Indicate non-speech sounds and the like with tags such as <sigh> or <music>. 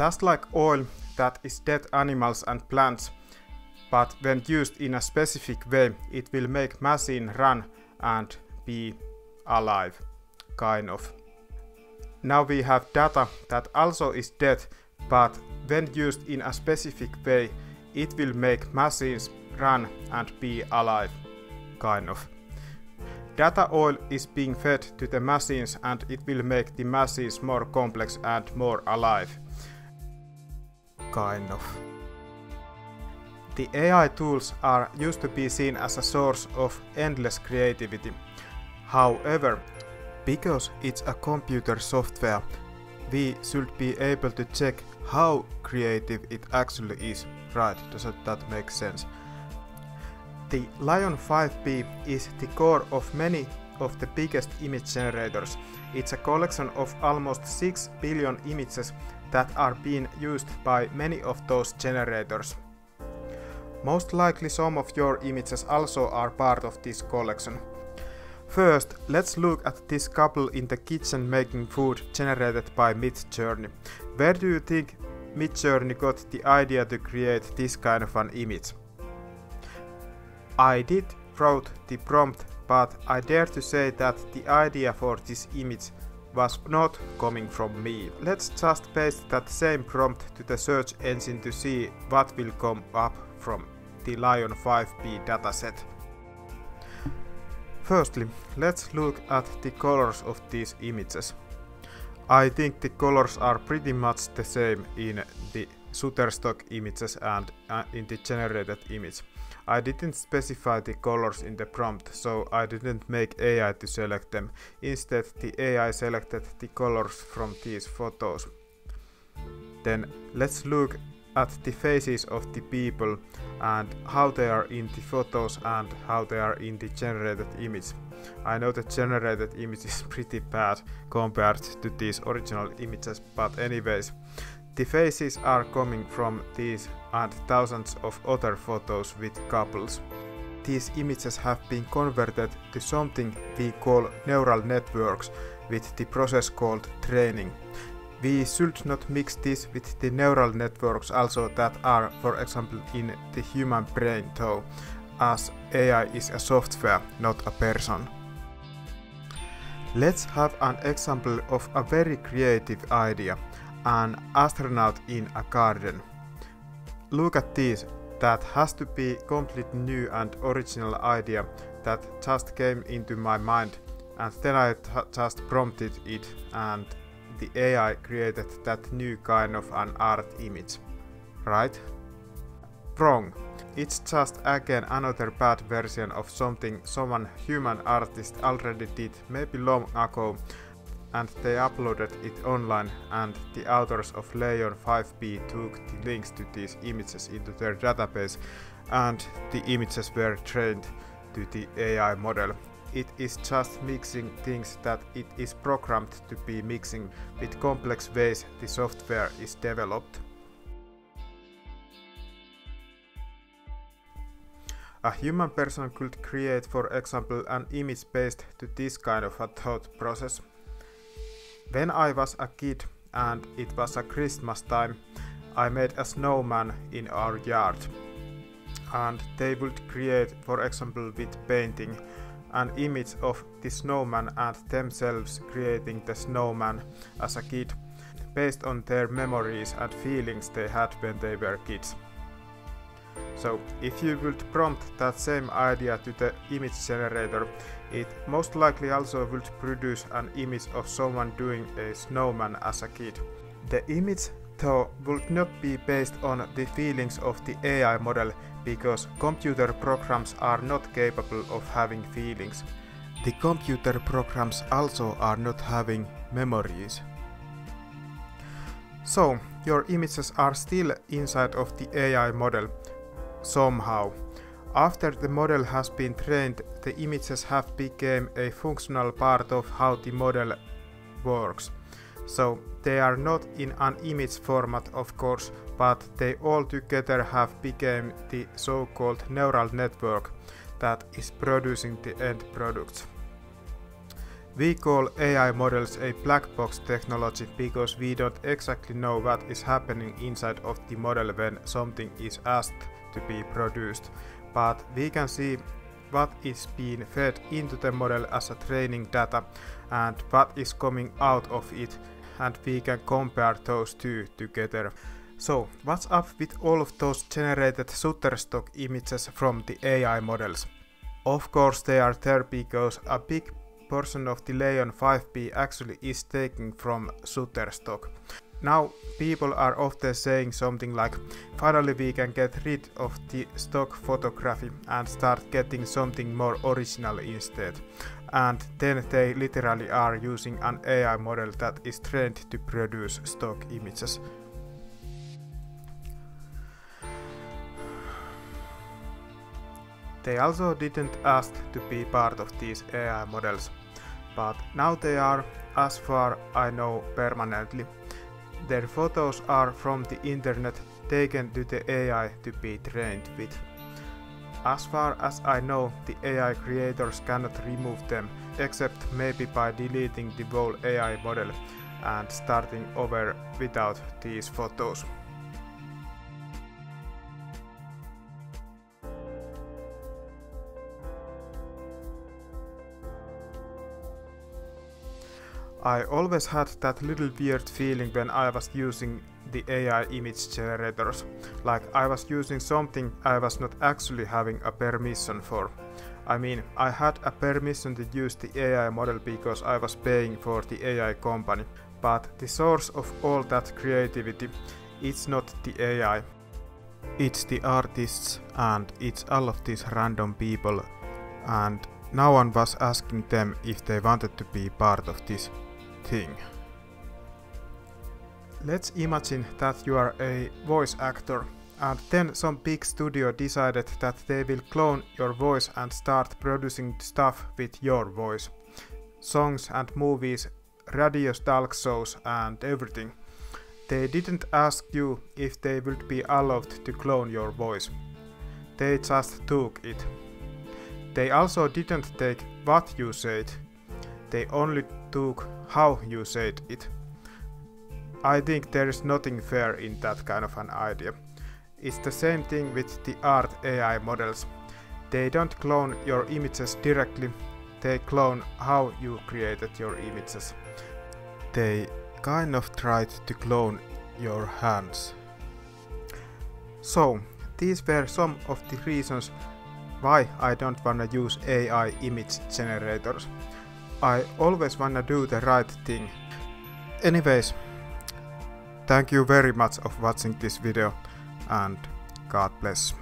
Just like oil that is dead animals and plants, but when used in a specific way, it will make machine run and be alive, kind of. Now we have data that also is dead, but when used in a specific way, it will make machines run and be alive, kind of. Data oil is being fed to the machines and it will make the machines more complex and more alive. Kind of. The AI tools are used to be seen as a source of endless creativity. However, because it's a computer software, we should be able to check how creative it actually is. Right, doesn't that make sense? The LAION-5B is the core of many of the biggest image generators. It's a collection of almost 6 billion images that are being used by many of those generators. Most likely some of your images also are part of this collection. First, let's look at this couple in the kitchen making food generated by Midjourney. Where do you think Midjourney got the idea to create this kind of an image? I did wrote the prompt, but I dare to say that the idea for this image was not coming from me. Let's just paste that same prompt to the search engine to see what will come up from the LAION-5B dataset. Firstly, let's look at the colors of these images. I think the colors are pretty much the same in the Shutterstock images and uh, in the generated image. I didn't specify the colors in the prompt, so I didn't make AI to select them. Instead, the AI selected the colors from these photos. Then let's look at the faces of the people and how they are in the photos and how they are in the generated image. I know the generated image is <laughs> pretty bad compared to these original images, but anyways, the faces are coming from these and thousands of other photos with couples. These images have been converted to something we call neural networks with the process called training. We should not mix this with the neural networks also that are for example in the human brain though, as AI is a software, not a person. Let's have an example of a very creative idea an astronaut in a garden. Look at this, that has to be complete new and original idea that just came into my mind and then I just prompted it and the AI created that new kind of an art image. Right? Wrong. It's just again another bad version of something someone human artist already did maybe long ago and they uploaded it online and the authors of Leon 5b took the links to these images into their database and the images were trained to the AI model. It is just mixing things that it is programmed to be mixing with complex ways the software is developed. A human person could create, for example, an image based to this kind of a thought process. When I was a kid and it was a Christmas time, I made a snowman in our yard. And they would create, for example, with painting, an image of the snowman and themselves creating the snowman as a kid, based on their memories and feelings they had when they were kids. So if you would prompt that same idea to the image generator, it most likely also would produce an image of someone doing a snowman as a kid. The image though would not be based on the feelings of the AI model because computer programs are not capable of having feelings. The computer programs also are not having memories. So, your images are still inside of the AI model, somehow. After the model has been trained, the images have become a functional part of how the model works. So they are not in an image format of course, but they all together have become the so-called neural network that is producing the end product. We call AI models a black box technology because we don't exactly know what is happening inside of the model when something is asked to be produced, but we can see what is being fed into the model as a training data and what is coming out of it and we can compare those two together. So, what's up with all of those generated Shutterstock images from the AI models? Of course they are there because a big portion of the LAION-5B actually is taken from Shutterstock. Now people are often saying something like finally we can get rid of the stock photography and start getting something more original instead. And then they literally are using an AI model that is trained to produce stock images. They also didn't ask to be part of these AI models, but now they are, as far I know, permanently. Their photos are from the internet taken to the AI to be trained with. As far as I know, the AI creators cannot remove them, except maybe by deleting the whole AI model and starting over without these photos. I always had that little weird feeling when I was using the AI image generators, like I was using something I was not actually having a permission for. I mean, I had a permission to use the AI model because I was paying for the AI company, but the source of all that creativity, it's not the AI. It's the artists and it's all of these random people and no one was asking them if they wanted to be part of this thing. Let's imagine that you are a voice actor and then some big studio decided that they will clone your voice and start producing stuff with your voice. Songs and movies, radio talk shows and everything. They didn't ask you if they would be allowed to clone your voice. They just took it. They also didn't take what you said. They only took how you said it. I think there is nothing fair in that kind of an idea. It's the same thing with the art AI models. They don't clone your images directly, they clone how you created your images. They kind of tried to clone your hands. So, these were some of the reasons why I don't wanna use AI image generators. I always wanna do the right thing. Anyways, thank you very much of watching this video and God bless.